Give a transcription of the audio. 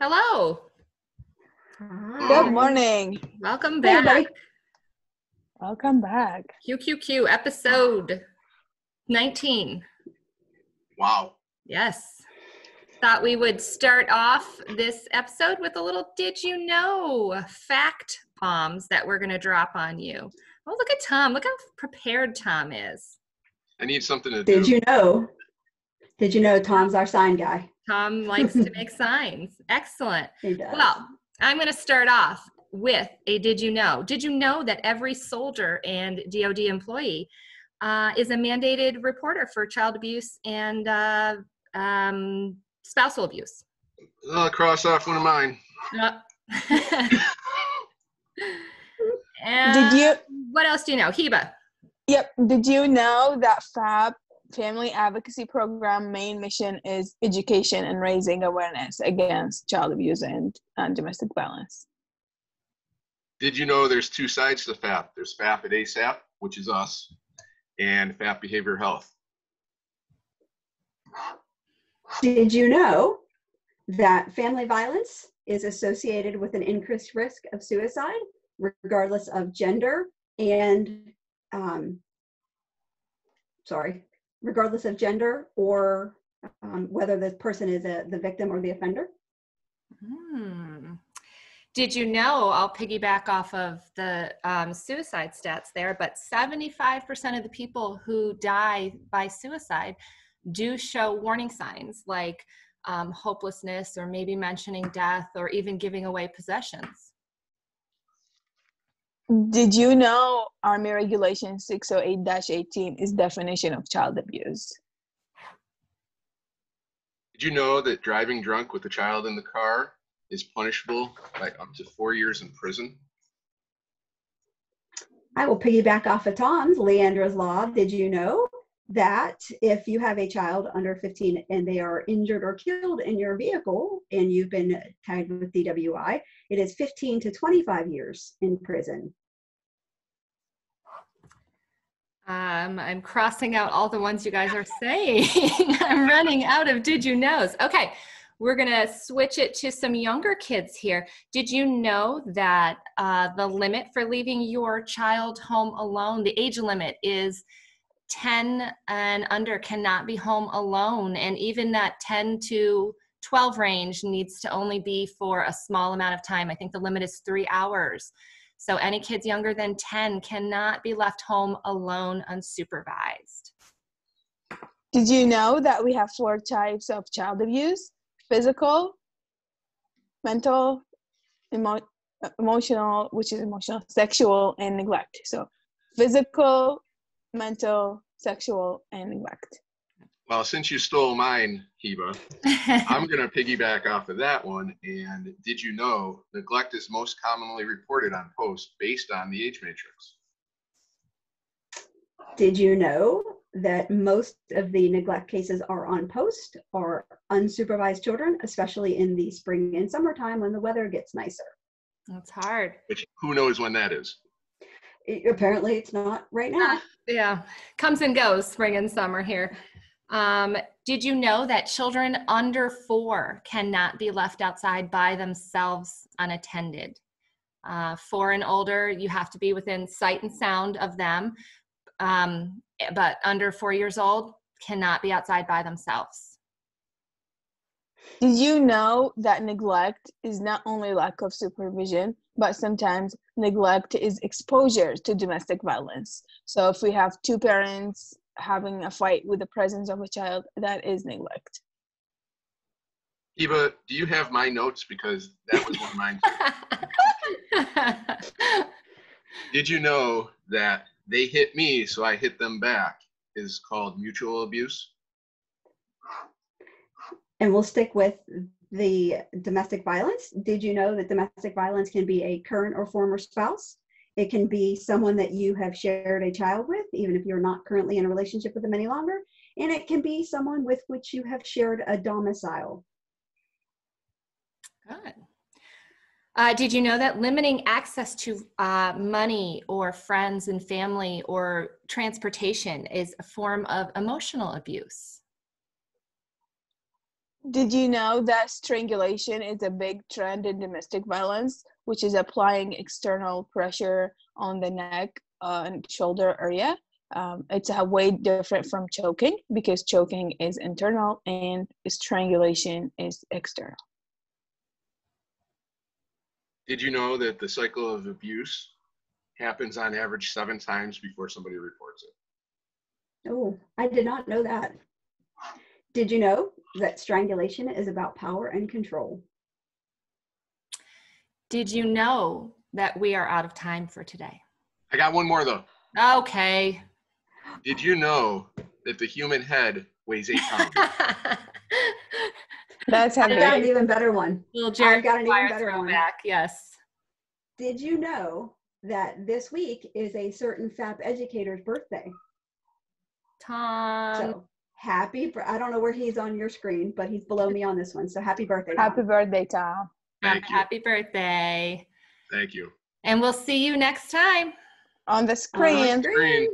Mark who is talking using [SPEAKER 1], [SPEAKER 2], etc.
[SPEAKER 1] Hello.
[SPEAKER 2] Good morning.
[SPEAKER 1] Welcome
[SPEAKER 2] Hey,
[SPEAKER 1] back.
[SPEAKER 2] everybody.
[SPEAKER 3] Welcome back.
[SPEAKER 1] QQQ episode 19.
[SPEAKER 4] Wow.
[SPEAKER 1] Yes. Thought we would start off this episode with a little did you know fact bombs that we're going to drop on you. Oh, look at Tom. Look how prepared Tom is.
[SPEAKER 4] I need something to do.
[SPEAKER 2] Did
[SPEAKER 4] do.
[SPEAKER 2] you know? Did you know Tom's our sign guy?
[SPEAKER 1] Tom likes to make signs. Excellent.
[SPEAKER 2] He does.
[SPEAKER 1] Well, I'm going to start off with a did you know? Did you know that every soldier and DoD employee uh, is a mandated reporter for child abuse and uh, um, spousal abuse?
[SPEAKER 4] I'll cross off one of mine.
[SPEAKER 1] Uh,
[SPEAKER 3] Did you?
[SPEAKER 1] What else do you know, Heba?
[SPEAKER 3] Yep. Did you know that FAP Family Advocacy Program main mission is education and raising awareness against child abuse and, and domestic violence?
[SPEAKER 4] Did you know there's two sides to FAP? There's FAP at ASAP, which is us, and FAP Behavior Health.
[SPEAKER 2] Did you know that family violence is associated with an increased risk of suicide, regardless of gender and, um, sorry, regardless of gender or um, whether the person is a, the victim or the offender?
[SPEAKER 1] Hmm. Did you know? I'll piggyback off of the um, suicide stats there, but 75% of the people who die by suicide do show warning signs like um, hopelessness or maybe mentioning death or even giving away possessions.
[SPEAKER 3] Did you know Army Regulation 608-18 is definition of child abuse?
[SPEAKER 4] Did you know that driving drunk with a child in the car is punishable by up to four years in prison?
[SPEAKER 2] I will piggyback off of Tom's Leandra's Law. Did you know that if you have a child under 15 and they are injured or killed in your vehicle and you've been tagged with DWI, it is 15 to 25 years in prison.
[SPEAKER 1] Um, I'm crossing out all the ones you guys are saying. I'm running out of did you knows. Okay, we're gonna switch it to some younger kids here. Did you know that uh, the limit for leaving your child home alone, the age limit is 10 and under cannot be home alone, and even that 10 to 12 range needs to only be for a small amount of time. I think the limit is three hours. So any kids younger than 10 cannot be left home alone unsupervised.
[SPEAKER 3] Did you know that we have four types of child abuse? Physical, mental, emo- emotional, which is emotional, sexual, and neglect. So physical, mental, sexual, and neglect.
[SPEAKER 4] Well, since you stole mine, Heba, I'm going to piggyback off of that one. And did you know neglect is most commonly reported on post based on the age matrix?
[SPEAKER 2] Did you know that most of the neglect cases are on post or unsupervised children, especially in the spring and summertime when the weather gets nicer?
[SPEAKER 1] That's hard.
[SPEAKER 4] Which who knows when that is?
[SPEAKER 2] Apparently, it's not right now.
[SPEAKER 1] Yeah, comes and goes, spring and summer here. Um, did you know that children under four cannot be left outside by themselves unattended? Uh, four and older, you have to be within sight and sound of them, um, but under four years old cannot be outside by themselves.
[SPEAKER 3] Did you know that neglect is not only lack of supervision, but sometimes neglect is exposure to domestic violence? So if we have two parents having a fight with the presence of a child, that is neglect.
[SPEAKER 4] Heba, do you have my notes? Because that was one of mine. Did you know that they hit me, so I hit them back is called mutual abuse?
[SPEAKER 2] And we'll stick with the domestic violence. Did you know that domestic violence can be a current or former spouse? It can be someone that you have shared a child with, even if you're not currently in a relationship with them any longer. And it can be someone with which you have shared a domicile.
[SPEAKER 1] Good. Uh, did you know that limiting access to uh, money or friends and family or transportation is a form of emotional abuse?
[SPEAKER 3] Did you know that strangulation is a big trend in domestic violence, which is applying external pressure on the neck uh, and shoulder area? Um, it's a way different from choking because choking is internal and strangulation is external.
[SPEAKER 4] Did you know that the cycle of abuse happens on average seven times before somebody reports it?
[SPEAKER 2] Oh, I did not know that. Did you know that strangulation is about power and control?
[SPEAKER 1] Did you know that we are out of time for today?
[SPEAKER 4] I got one more though.
[SPEAKER 1] Okay.
[SPEAKER 4] Did you know that the human head weighs eight pounds?
[SPEAKER 3] That's
[SPEAKER 2] I've got an even better one.
[SPEAKER 1] Little Jared
[SPEAKER 2] got an even better one.
[SPEAKER 1] throwback. Yes.
[SPEAKER 2] Did you know that this week is a certain FAP educator's birthday?
[SPEAKER 1] Tom.
[SPEAKER 2] So happy, bir- I don't know where he's on your screen, but he's below me on this one. So happy birthday.
[SPEAKER 3] Happy birthday, Tom.
[SPEAKER 4] Thank you.
[SPEAKER 1] happy birthday.
[SPEAKER 4] Thank you.
[SPEAKER 1] And we'll see you next time.
[SPEAKER 3] On the
[SPEAKER 2] On
[SPEAKER 3] screen.
[SPEAKER 2] screen.